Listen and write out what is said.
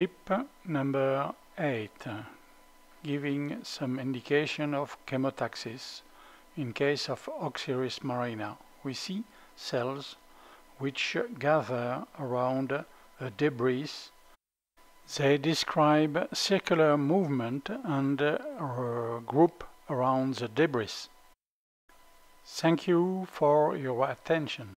Tip number 8 giving some indication of chemotaxis. In case of Oxyrrhis marina, we see cells which gather around a debris. They describe circular movement and group around the debris. Thank you for your attention.